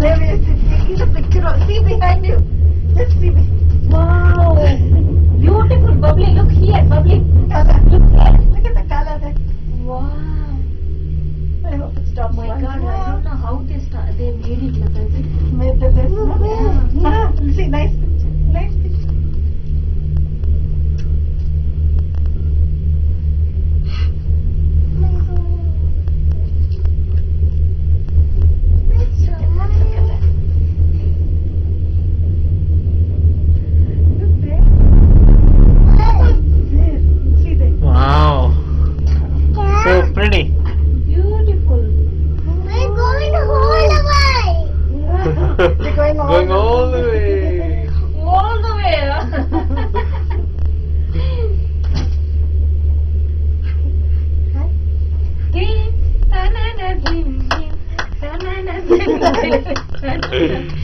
A picture of, see behind you. Pretty. Beautiful. They're going all the way. We're Going the all the way. All the way. huh? Dream, ta-na-na, dream, dream, ta-na-na, dream, dream.